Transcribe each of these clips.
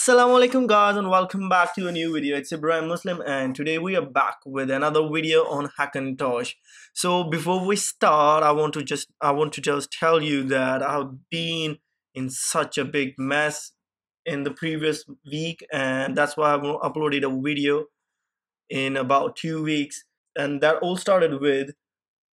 Assalamu alaikum guys and welcome back to a new video. It's Ibrahim Muslim and today we are back with another video on Hackintosh. So before we start, I want to just I want to just tell you that I've been in such a big mess in the previous week and that's why I've uploaded a video in about two weeks and that all started with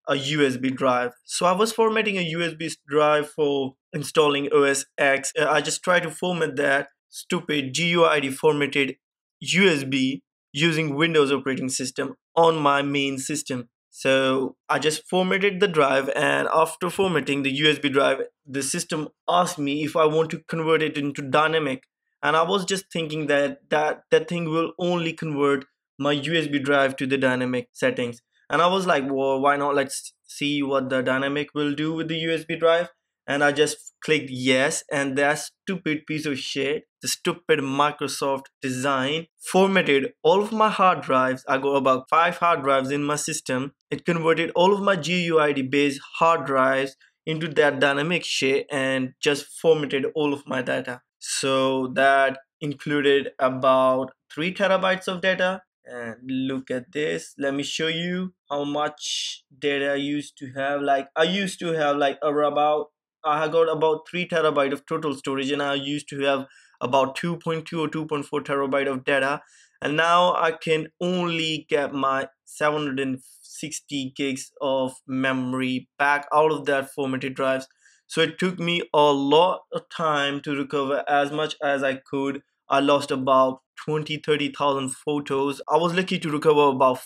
a USB drive. So I was formatting a USB drive for installing OS X. Uh, I just tried to format that stupid GUID formatted USB using Windows operating system on my main system. So I just formatted the drive and after formatting the USB drive, the system asked me if I want to convert it into dynamic. And I was just thinking that that, that thing will only convert my USB drive to the dynamic settings. And I was like, well, why not? Let's see what the dynamic will do with the USB drive and I just clicked yes and that stupid piece of shit the stupid Microsoft design formatted all of my hard drives. I got about five hard drives in my system. It converted all of my GUID based hard drives into that dynamic shit and just formatted all of my data. So that included about three terabytes of data. And look at this. Let me show you how much data I used to have. Like I used to have like about I got about 3 terabyte of total storage and I used to have about 2.2 or 2.4 terabyte of data. And now I can only get my 760 gigs of memory back out of that formatted drives. So it took me a lot of time to recover as much as I could. I lost about 20 30,000 photos. I was lucky to recover about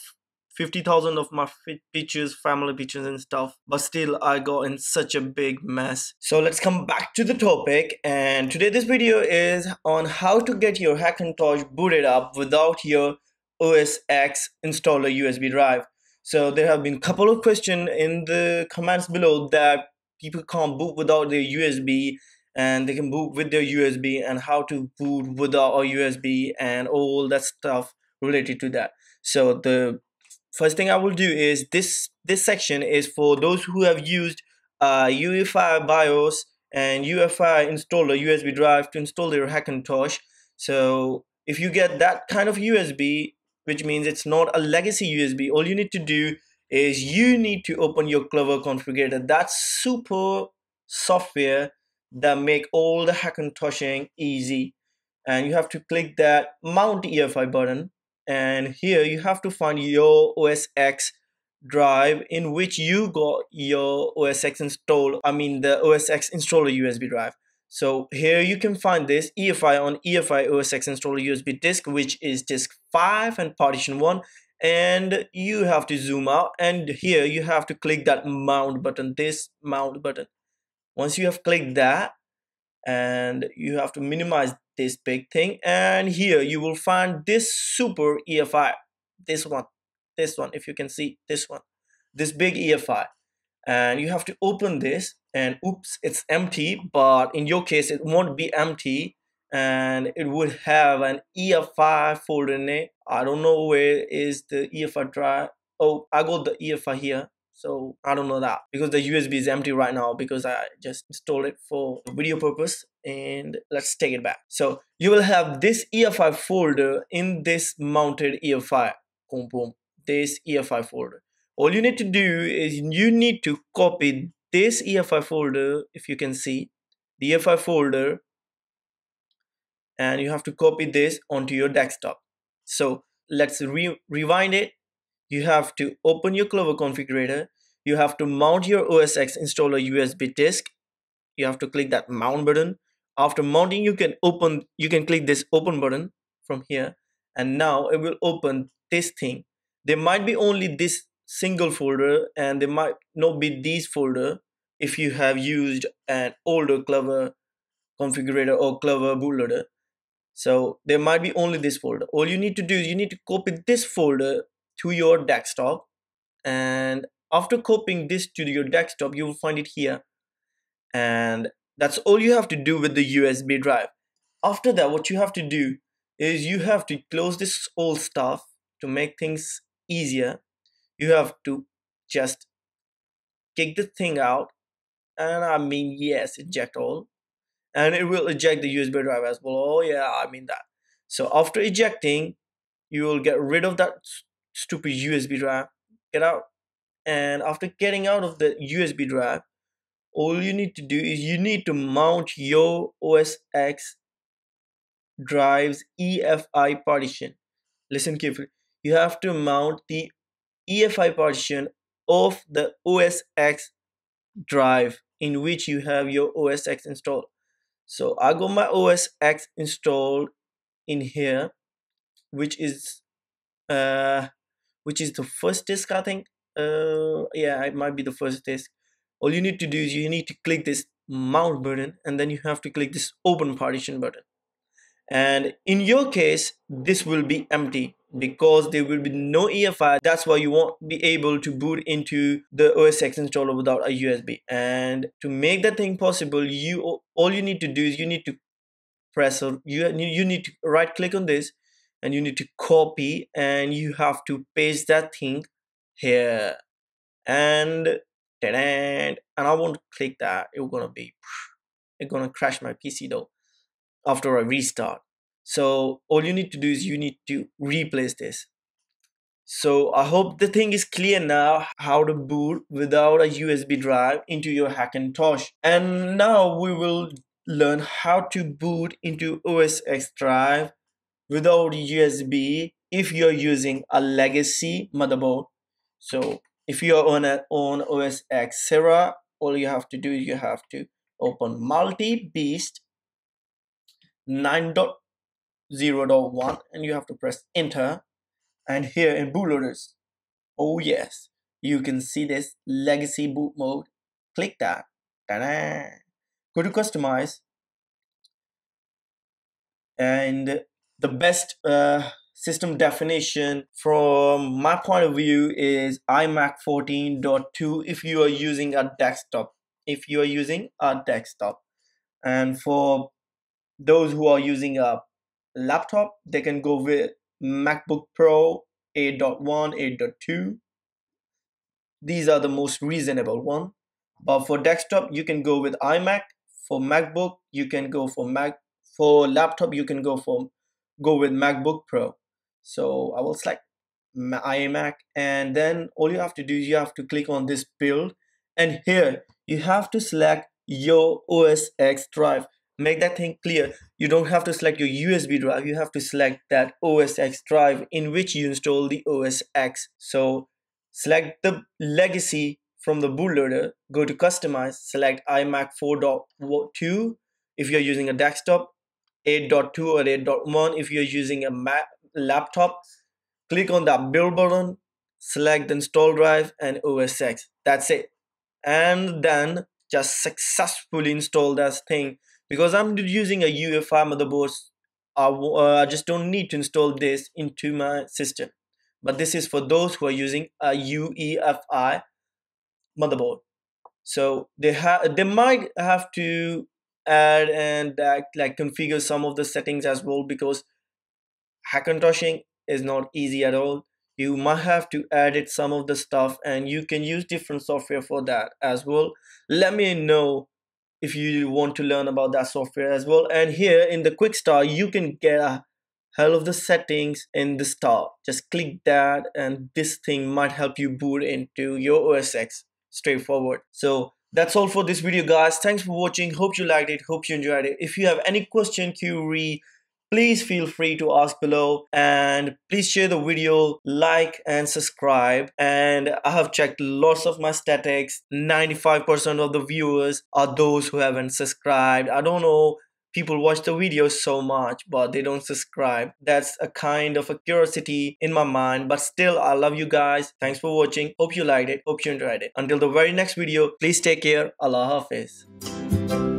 50,000 of my pictures, family pictures and stuff. But still, I got in such a big mess. So let's come back to the topic. And today this video is on how to get your Hackintosh booted up without your OS X installer USB drive. So there have been a couple of questions in the comments below that people can't boot without their USB and they can boot with their USB and how to boot without a USB and all that stuff related to that. So the first thing I will do is this this section is for those who have used uh, UEFI BIOS and UEFI installer USB drive to install their Hackintosh. So if you get that kind of USB, which means it's not a legacy USB, all you need to do is you need to open your Clover configurator. That's super software that make all the Hackintoshing easy. And you have to click that mount EFI button and here you have to find your OS X drive in which you got your OS X installed I mean the OS X installer USB drive. So here you can find this EFI on EFI OS X installer USB disk which is disk 5 and partition 1 and you have to zoom out and here you have to click that mount button this mount button. Once you have clicked that and you have to minimize this big thing. And here you will find this super EFI this one this one if you can see this one this big EFI and you have to open this and oops it's empty but in your case it won't be empty. And it would have an EFI folder in it. I don't know where is the EFI drive. Oh I got the EFI here so I don't know that because the USB is empty right now because I just installed it for video purpose and let's take it back. So you will have this EFI folder in this mounted EFI. Boom, boom, this EFI folder. All you need to do is you need to copy this EFI folder, if you can see, the EFI folder, and you have to copy this onto your desktop. So let's re rewind it you have to open your Clover configurator. You have to mount your OS X installer USB disk. You have to click that mount button. After mounting, you can open, you can click this open button from here. And now it will open this thing. There might be only this single folder and there might not be these folder if you have used an older Clover configurator or Clover bootloader. So there might be only this folder. All you need to do is you need to copy this folder to your desktop and after copying this to your desktop you will find it here. And that's all you have to do with the USB drive. After that what you have to do is you have to close this old stuff to make things easier. You have to just kick the thing out and I mean yes eject all. And it will eject the USB drive as well. Oh yeah I mean that. So after ejecting you will get rid of that stupid USB drive get out. And after getting out of the USB drive all you need to do is you need to mount your OS X drive's EFI partition. Listen carefully. You have to mount the EFI partition of the OS X drive in which you have your OS X installed. So I got my OS X installed in here which is uh which is the first disk I think. Uh yeah it might be the first disk. All you need to do is you need to click this mount button and then you have to click this open partition button. And in your case this will be empty because there will be no EFI that's why you won't be able to boot into the OS X installer without a USB and to make that thing possible you all you need to do is you need to press you you need to right click on this and you need to copy and you have to paste that thing here. And and and I won't click that it's gonna be it's gonna crash my PC though after I restart so all you need to do is you need to replace this so I hope the thing is clear now how to boot without a USB drive into your Hackintosh and now we will learn how to boot into OS X drive without USB if you're using a legacy motherboard. So if you're on a on OS X Sierra, all you have to do is you have to open multi-beast 9.0.1 and you have to press enter. And here in bootloaders oh yes you can see this legacy boot mode. Click that. Ta-da! go to customize. And the best uh, system definition from my point of view is iMac 14.2 if you are using a desktop if you are using a desktop. And for those who are using a laptop they can go with MacBook Pro 8.1 8.2 these are the most reasonable one. But for desktop you can go with iMac. For MacBook you can go for Mac for laptop you can go for go with MacBook Pro. So I will select iMac and then all you have to do is you have to click on this build. And here you have to select your OS X drive. Make that thing clear. You don't have to select your USB drive. You have to select that OS X drive in which you install the OS X. So select the legacy from the bootloader go to customize. Select iMac 4.2 if you're using a desktop 8.2 or 8.1 if you're using a Mac laptop, click on that build button, select the install drive and OS X. That's it. And then just successfully install that thing. Because I'm using a UEFI motherboard, I, uh, I just don't need to install this into my system. But this is for those who are using a UEFI motherboard. So they have they might have to add and like configure some of the settings as well because hackintoshing is not easy at all. You might have to edit some of the stuff and you can use different software for that as well. Let me know if you want to learn about that software as well. And here in the quick start you can get a hell of the settings in the start. Just click that and this thing might help you boot into your OS X straightforward. So that's all for this video guys. Thanks for watching. Hope you liked it. Hope you enjoyed it. If you have any question query please feel free to ask below. And please share the video like and subscribe. And i have checked lots of my statics. 95% of the viewers are those who haven't subscribed. I don't know people watch the videos so much but they don't subscribe. That's a kind of a curiosity in my mind but still i love you guys. Thanks for watching. Hope you liked it. Hope you enjoyed it. Until the very next video please take care. Allah hafiz